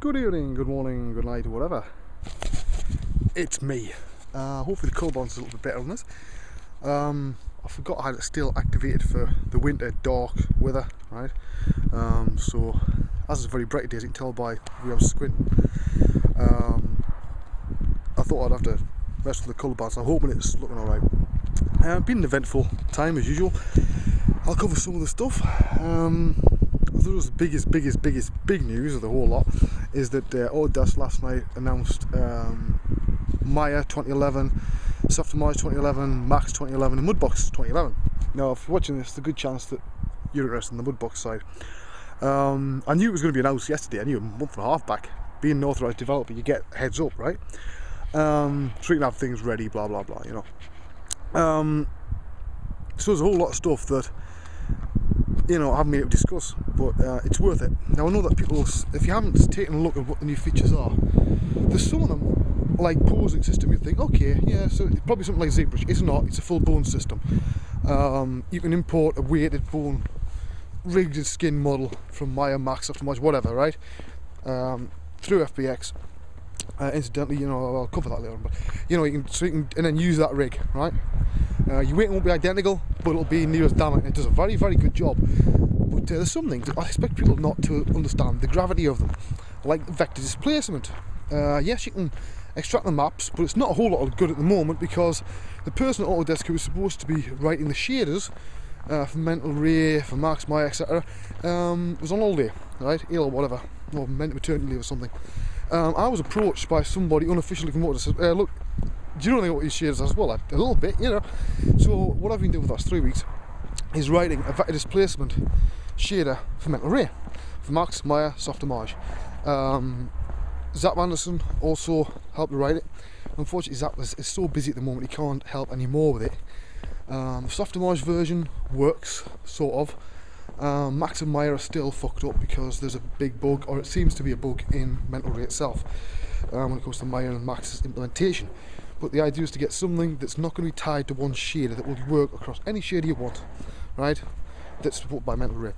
Good evening, good morning, good night, whatever. It's me. Uh, hopefully the balance is a little bit better on this. Um, I forgot I had it still activated for the winter dark weather, right? Um, so, as it's very bright today, as you can tell by the way I'm squinting, um, I thought I'd have to rest with the colour balance. I'm hoping it's looking alright. Uh, been an eventful time as usual. I'll cover some of the stuff. Um, The biggest, biggest, biggest, big news of the whole lot is that uh, Autodesk last night announced um, Maya 2011, Softimage 2011, Max 2011, and Mudbox 2011. Now, if you're watching this, there's a good chance that you're interested in the Mudbox side. Um, I knew it was going to be announced yesterday. I knew a month and a half back. Being an authorized developer, you get heads up, right? Um, so you can have things ready, blah blah blah. You know. Um, so there's a whole lot of stuff that you know, I haven't been able to discuss, but uh, it's worth it. Now I know that people, if you haven't taken a look at what the new features are, there's some of them, like posing system, you think, okay, yeah, so it's probably something like ZBrush. It's not, it's a full bone system. Um, you can import a weighted bone, rigged skin model from Maya, Max, Optimize, whatever, right? Um, through FBX. Uh, incidentally, you know, I'll cover that later on, but you know, you can, so you can, and then use that rig, right? Uh, your weight won't be identical, but it'll be near as damn it. It does a very, very good job. But uh, there's some things I expect people not to understand the gravity of them, like vector displacement. Uh, yes, you can extract the maps, but it's not a whole lot of good at the moment because the person at Autodesk who was supposed to be writing the shaders uh, for Mental Ray, for Max Maya, etc., um, was on holiday, right? Ill or whatever, or meant maternity leave or something. Um, I was approached by somebody unofficially from Autodesk. Said, uh, look, do you know anything about these shaders as well? A little bit, you know. So what I've been doing for the last three weeks is writing a displacement shader for Mental Ray, for Max, Maya, Softimage. Um, Zap Anderson also helped me write it. Unfortunately, Zap is, is, so busy at the moment he can't help any more with it. Um, the Softimage version works, sort of. Um, Max and Maya are still fucked up because there's a big bug, or it seems to be a bug in Mental Ray itself um, when it comes to Maya and Max's implementation but the idea is to get something that's not going to be tied to one shader that will work across any shader you want, right? That's supported by Mental Ray.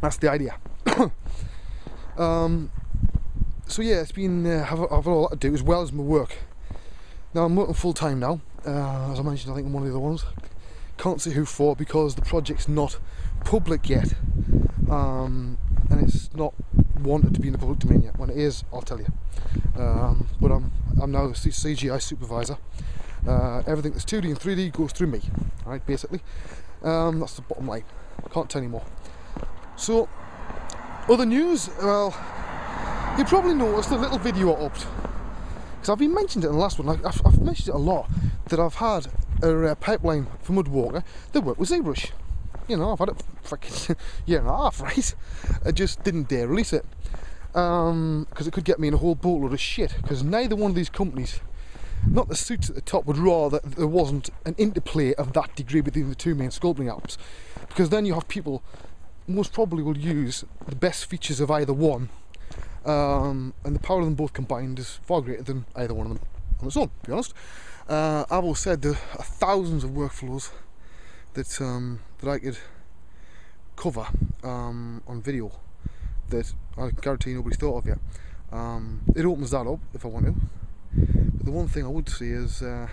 That's the idea. um, so yeah, it's been uh, have, have a lot to do as well as my work. Now I'm working full time now, uh, as I mentioned. I think in one of the other ones. Can't say who for because the project's not public yet, um, and it's not wanted to be in the public domain yet. When it is, I'll tell you. Um, but I'm I'm now the CGI supervisor. Uh, everything that's 2D and 3D goes through me, right? Basically, um, that's the bottom line. Can't tell any more. So, other news. Well, you probably noticed the little video I upped because I've been mentioned it in the last one. I've, I've mentioned it a lot that I've had a, a pipeline for Mudwalker that worked with ZBrush. You know, I've had it for a year and a half, right? I just didn't dare release it because um, it could get me in a whole boatload of shit. Because neither one of these companies, not the suits at the top, would rather there wasn't an interplay of that degree between the two main sculpting apps. Because then you have people most probably will use the best features of either one, um, and the power of them both combined is far greater than either one of them on its own. To be honest, uh, I've always said there are thousands of workflows that um, that I could cover um, on video that I guarantee nobody's thought of yet. Um, it opens that up if I want to. But the one thing I would say is, uh,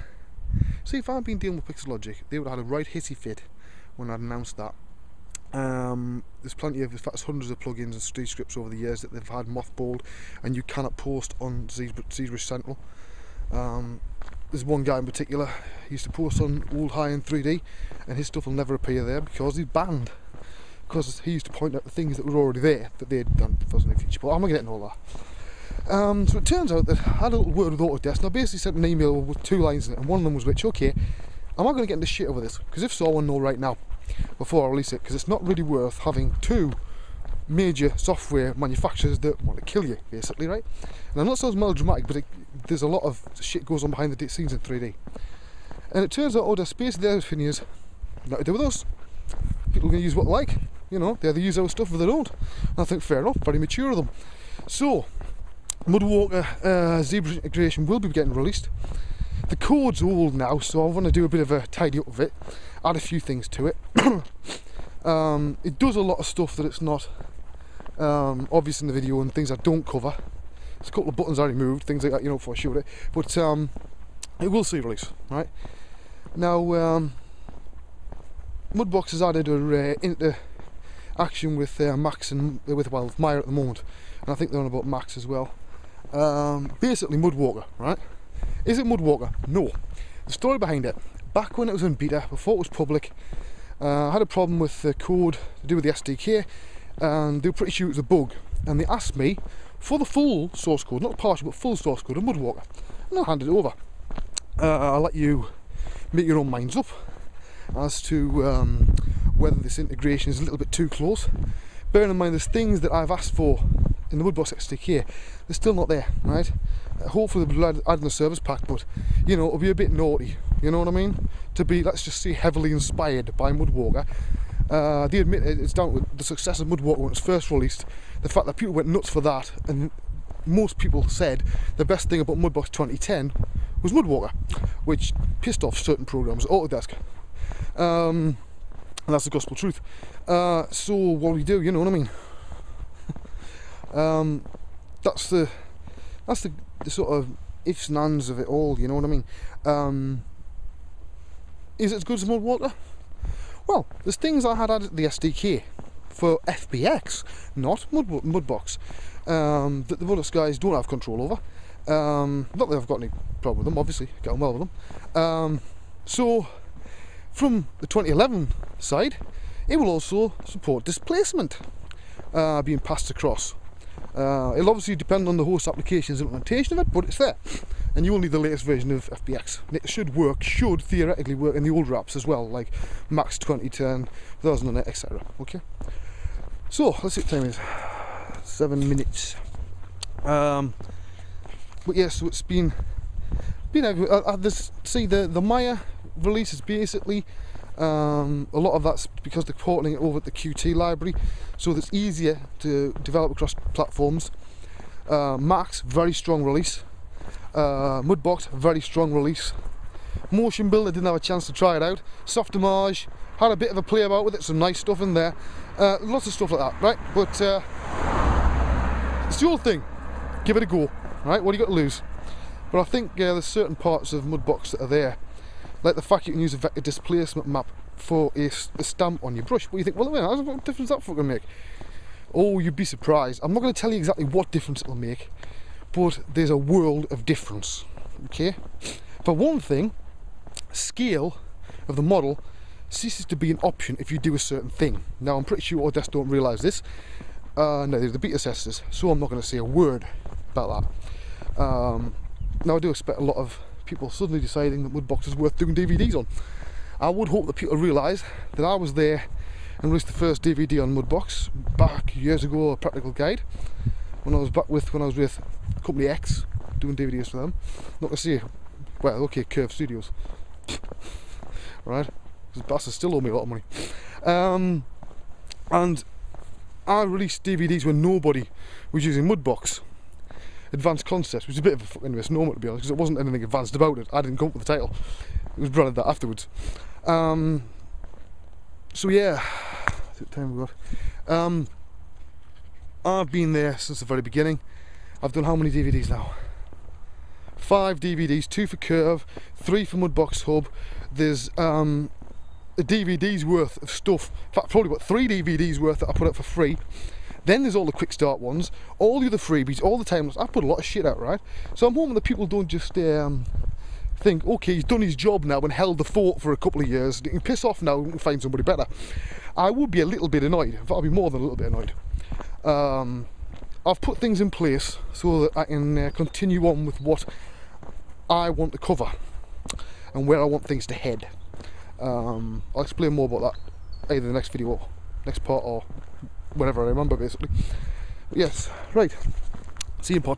see if I'd been dealing with Pixologic, they would have had a right hissy fit when I'd announced that. Um, there's plenty of, in fact, hundreds of plugins and scripts over the years that they've had mothballed and you cannot post on ZBrush Central. Um, there's one guy in particular, he used to post on old high end 3D and his stuff will never appear there because he's banned because he used to point out the things that were already there that they'd done for us in the future. But I'm not getting all that. Um, so it turns out that I had a little word with Autodesk and I basically sent an email with two lines in it, and one of them was which, okay, am I going to get into shit over this? Because if so, I want to know right now before I release it, because it's not really worth having two major software manufacturers that want to kill you, basically, right? And I'm not so melodramatic, but it, there's a lot of shit goes on behind the scenes in 3D. And it turns out basically their opinion is not to do with us. People can use what they like. You know, they either use our stuff or they don't. And I think fair enough, very mature of them. So, Mudwalker uh, ZBrush integration will be getting released. The code's old now, so I want to do a bit of a tidy up of it, add a few things to it. um, it does a lot of stuff that it's not um, obvious in the video and things I don't cover. There's a couple of buttons I removed, things like that, you know, for sure. But um, it will see release, right? Now, um, Mudbox has added a, uh, into action with uh, Max and uh, with well Maya at the moment, and I think they're on about Max as well. Um, basically, Mudwalker, right? Is it Mudwalker? No. The story behind it: back when it was in beta, before it was public, uh, I had a problem with the code to do with the SDK, and they were pretty sure it was a bug. And they asked me for the full source code, not partial, but full source code of Mudwalker, and I handed it over. Uh, I'll let you make your own minds up as to um, whether this integration is a little bit too close. Bearing in mind there's things that I've asked for in the Mudbox here, they're still not there, right? Uh, hopefully they'll add, add in the service pack, but you know, it'll be a bit naughty, you know what I mean? To be, let's just say, heavily inspired by Mudwalker. Uh, they admit it's down to the success of Mudwalker when it was first released, the fact that people went nuts for that, and most people said the best thing about Mudbox 2010 was Mudwalker, which pissed off certain programs at Autodesk. Um, and that's the gospel truth. Uh, so what do we do? You know what I mean? um, that's the that's the, the sort of ifs and ands of it all. You know what I mean? Um, is it as good as Mudwalker? Well, there's things I had added to the SDK for FBX, not Mud, Mudbox, um, that the Mudbox guys don't have control over. Um, not that I've got any problem with them, obviously, get on well with them. Um, so, from the 2011 side, it will also support displacement uh, being passed across. Uh, it'll obviously depend on the host application's implementation of it, but it's there. And you will need the latest version of FBX. It should work, should theoretically work in the older apps as well, like Max 2010, 2008, etc. Okay? So, let's see what time is. Seven minutes. Um, but yes, yeah, so it's been been uh, uh, this see the the Maya release is basically um, a lot of that's because they're porting it over at the Qt library, so it's easier to develop across platforms. Uh, Max, very strong release. Uh, Mudbox, very strong release. Motion Builder didn't have a chance to try it out. Softimage had a bit of a play about with it, some nice stuff in there. Uh, lots of stuff like that, right? But uh, it's the old thing. Give it a go, right? What do you got to lose? But I think uh, there's certain parts of Mudbox that are there like the fact you can use a vector displacement map for a, a stamp on your brush. But you think, well, wait, what difference is that fucking make? Oh, you'd be surprised. I'm not going to tell you exactly what difference it'll make, but there's a world of difference. Okay? For one thing, scale of the model ceases to be an option if you do a certain thing. Now, I'm pretty sure Autodesk don't realise this. Uh, no, they're the beta testers, so I'm not going to say a word about that. Um, now, I do expect a lot of people suddenly deciding that Mudbox is worth doing DVDs on. I would hope that people realise that I was there and released the first DVD on Mudbox back years ago, a practical guide, when I was back with when I was with Company X doing DVDs for them. Not to say, well, okay, Kurv Studios, right? Because bastards still owe me a lot of money. Um, and I released DVDs when nobody was using Mudbox advanced concept, which is a bit of a fucking misnomer to be honest, because it wasn't anything advanced about it. I didn't come up with the title. It was branded that afterwards. Um, so yeah, time we got? Um, I've been there since the very beginning. I've done how many DVDs now? Five DVDs, two for Kurv, three for Mudbox Hub. There's um, a DVD's worth of stuff. In fact, probably about three DVDs worth that I put up for free. Then there's all the quick start ones, all the other freebies, all the time. I've put a lot of shit out, right? So I'm hoping that people don't just um, think, okay, he's done his job now and held the fort for a couple of years. He can piss off now and find somebody better. I would be a little bit annoyed. In fact, I'd be more than a little bit annoyed. Um, I've put things in place so that I can uh, continue on with what I want to cover and where I want things to head. Um, I'll explain more about that either the next video or next part or whenever I remember basically. But yes, right. See you in part two.